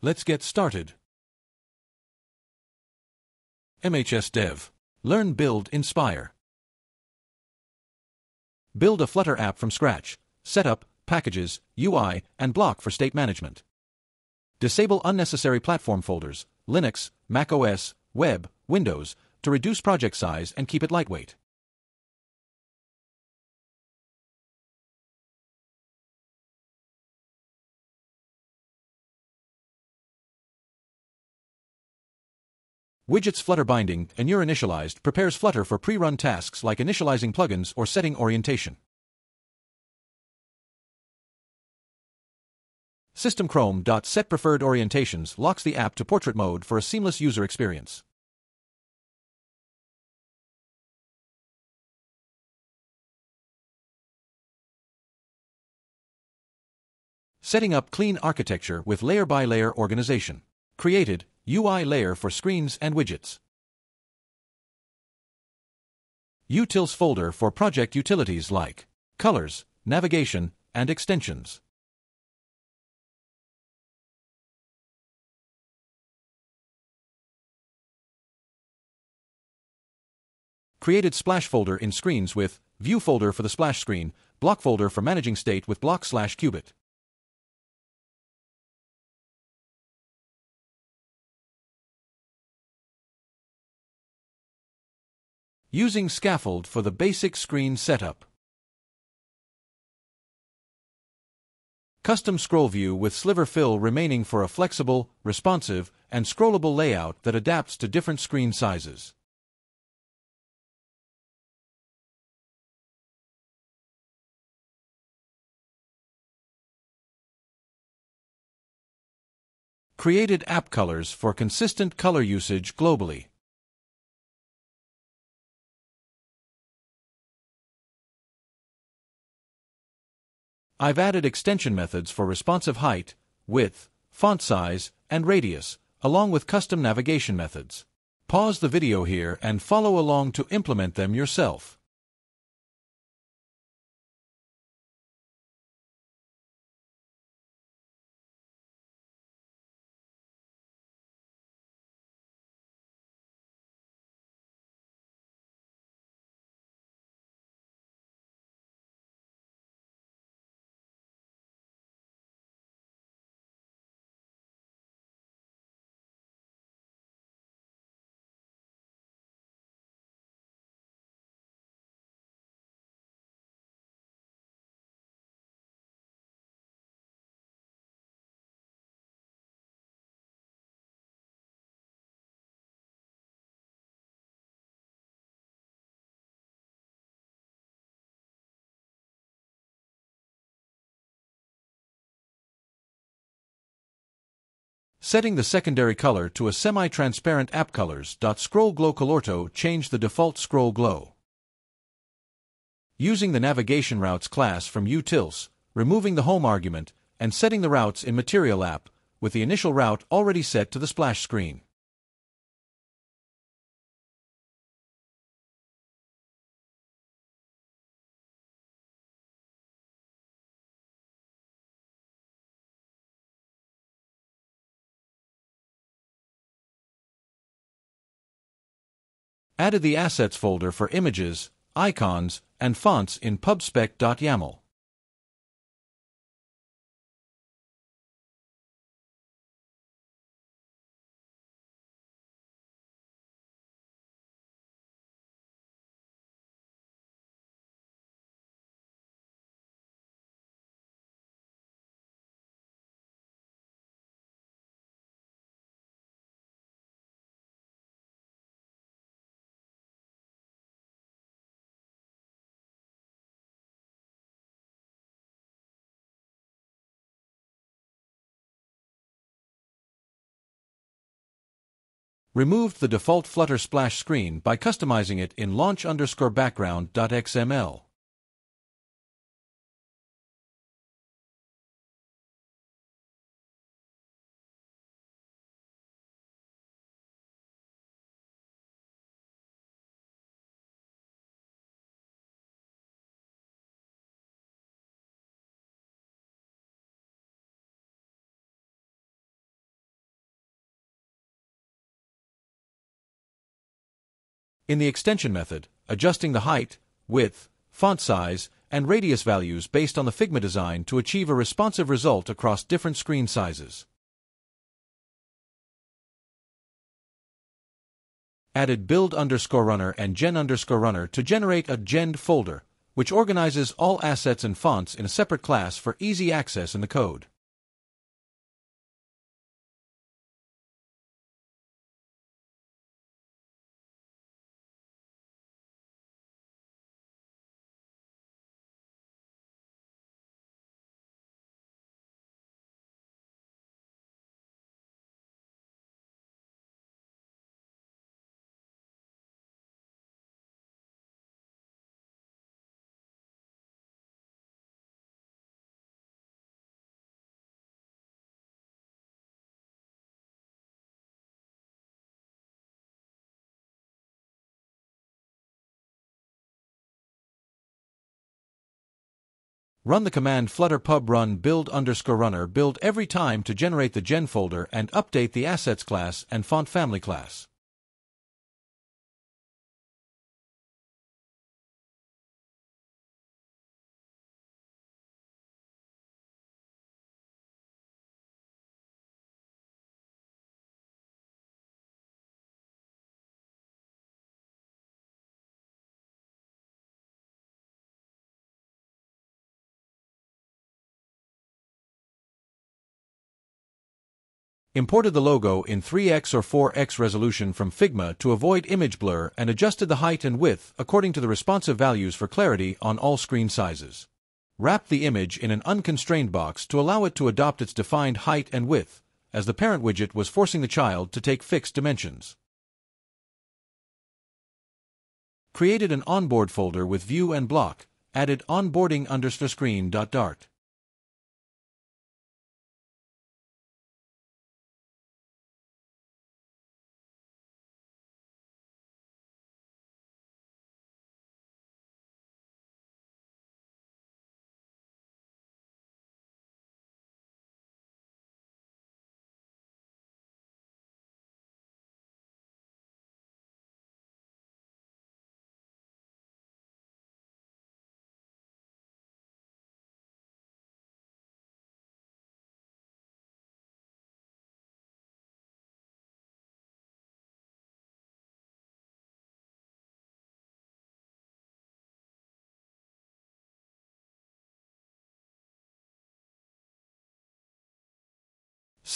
Let's get started. MHS Dev. Learn, Build, Inspire. Build a Flutter app from scratch. Setup, packages, UI, and Bloc for state management. Disable unnecessary platform folders, Linux, Mac OS, Web, Windows, to reduce project size and keep it lightweight. Widgets Flutter binding, ensure initialized, prepares Flutter for pre-run tasks like initializing plugins or setting orientation. System Chrome. Set preferred orientations locks the app to portrait mode for a seamless user experience. Setting up clean architecture with layer-by-layer organization. Created, UI layer for screens and widgets. Utils folder for project utilities like colors, navigation, and extensions. Created splash folder in screens with view folder for the splash screen, Bloc folder for managing state with Bloc slash Cubit. Using scaffold for the basic screen setup. Custom scroll view with sliver fill remaining for a flexible, responsive, and scrollable layout that adapts to different screen sizes. Created app colors for consistent color usage globally. I've added extension methods for responsive height, width, font size, and radius, along with custom navigation methods. Pause the video here and follow along to implement them yourself. Setting the secondary color to a semi-transparent app colors. Scroll glow colorto change the default scroll glow. Using the navigation routes class from utils, removing the home argument, and setting the routes in material app with the initial route already set to the splash screen. Added the Assets folder for images, icons, and fonts in pubspec.yaml. Removed the default Flutter splash screen by customizing it in launch In the extension method, adjusting the height, width, font size, and radius values based on the Figma design to achieve a responsive result across different screen sizes. Added build underscore runner and gen underscore runner to generate a gen folder, which organizes all assets and fonts in a separate class for easy access in the code. Run the command flutter pub run build underscore runner build every time to generate the gen folder and update the assets class and font family class. Imported the logo in 3x or 4x resolution from Figma to avoid image blur and adjusted the height and width according to the responsive values for clarity on all screen sizes. Wrapped the image in an unconstrained box to allow it to adopt its defined height and width, as the parent widget was forcing the child to take fixed dimensions. Created an onboard folder with view and Bloc, added onboarding underscore screen dot dart.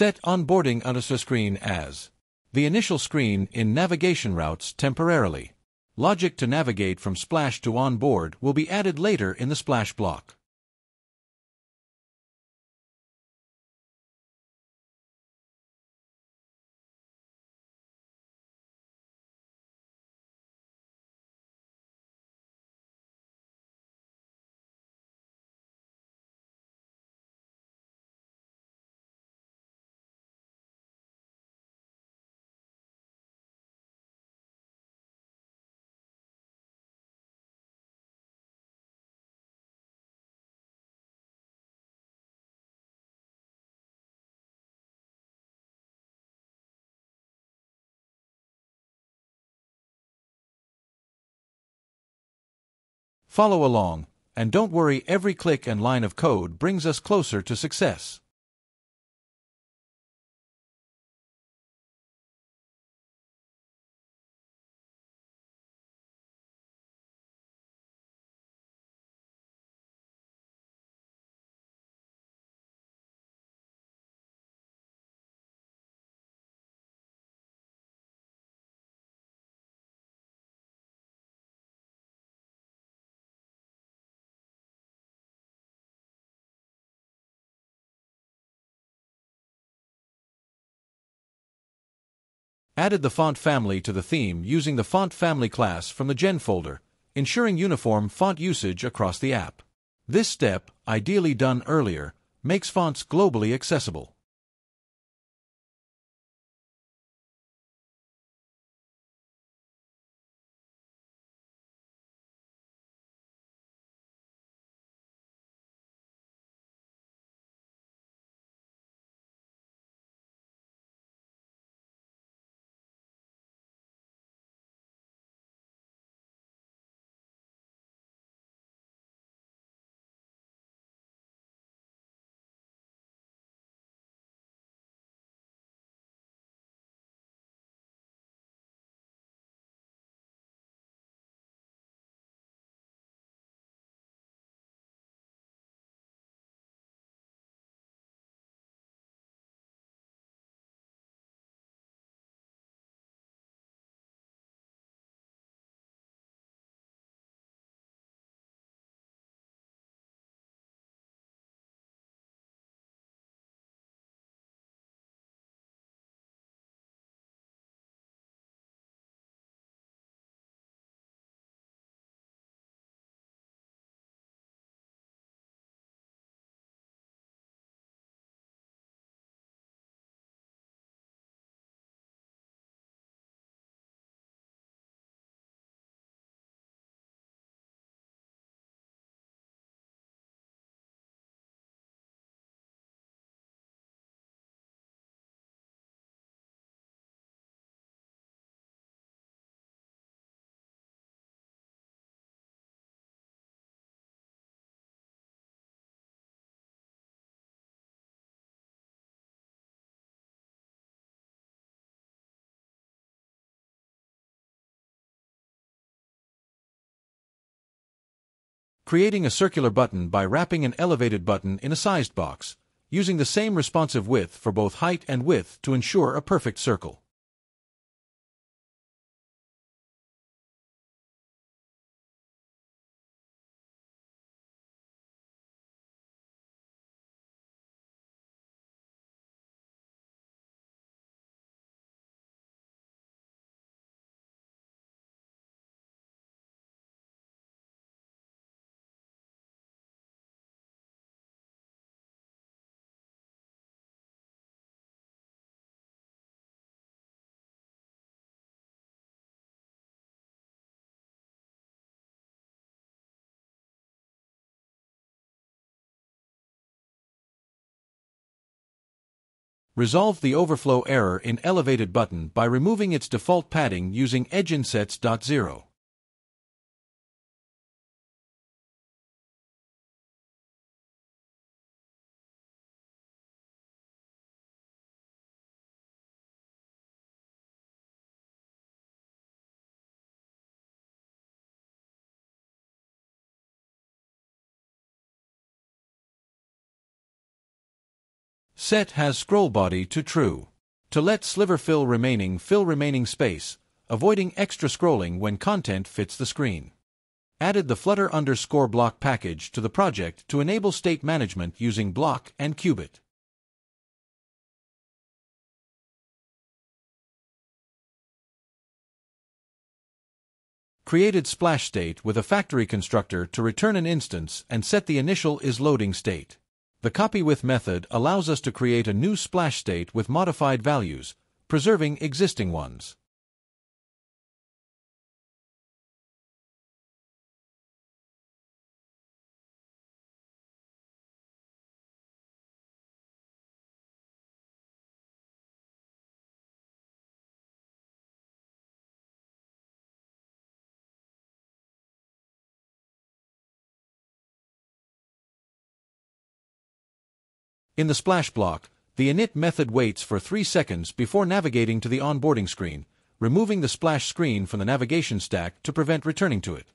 Set onboarding underscore screen as the initial screen in navigation routes temporarily. Logic to navigate from Splash to onboard will be added later in the Splash Bloc. Follow along, and don't worry every click and line of code brings us closer to success. Added the font family to the theme using the font family class from the Gen folder, ensuring uniform font usage across the app. This step, ideally done earlier, makes fonts globally accessible. Creating a circular button by wrapping an elevated button in a sized box, using the same responsive width for both height and width to ensure a perfect circle. Resolve the overflow error in elevated button by removing its default padding using Edge edgeinsets.0. Set has scroll body to true. To let sliver fill remaining fill remaining space, avoiding extra scrolling when content fits the screen. Added the Flutter underscore bloc package to the project to enable state management using Bloc and Cubit. Created splash state with a factory constructor to return an instance and set the initial is loading state. The copywith method allows us to create a new splash state with modified values, preserving existing ones. In the splash Bloc, the init method waits for 3 seconds before navigating to the onboarding screen, removing the splash screen from the navigation stack to prevent returning to it.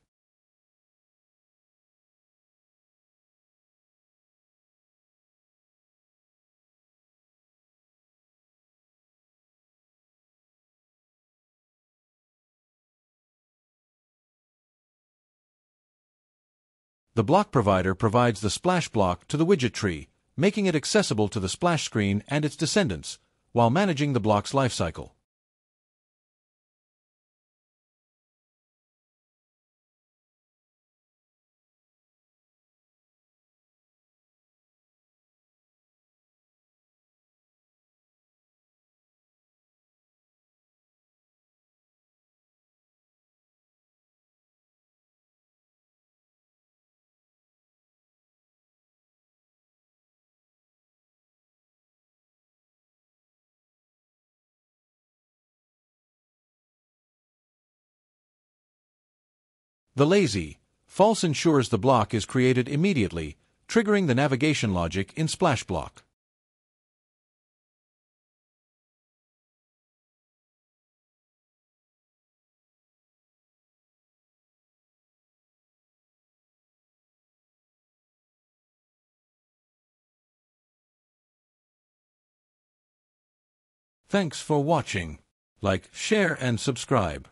The Bloc provider provides the splash Bloc to the widget tree, making it accessible to the splash screen and its descendants, while managing the Bloc's lifecycle. The lazy, false ensures the Bloc is created immediately, triggering the navigation logic in Splash Bloc. Thanks for watching. Like, share and subscribe.